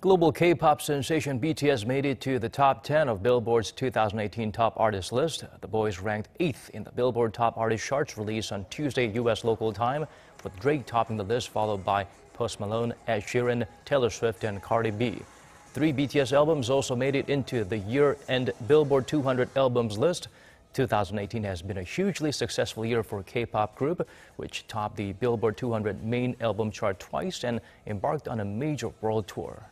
Global K-pop sensation BTS made it to the top 10 of Billboard's 2018 Top Artist list. The boys ranked 8th in the Billboard Top Artist charts released on Tuesday U.S. local time, with Drake topping the list followed by Post Malone, Ed Sheeran, Taylor Swift and Cardi B. Three BTS albums also made it into the year-end Billboard 200 albums list. 2018 has been a hugely successful year for K-pop group, which topped the Billboard 200 main album chart twice and embarked on a major world tour.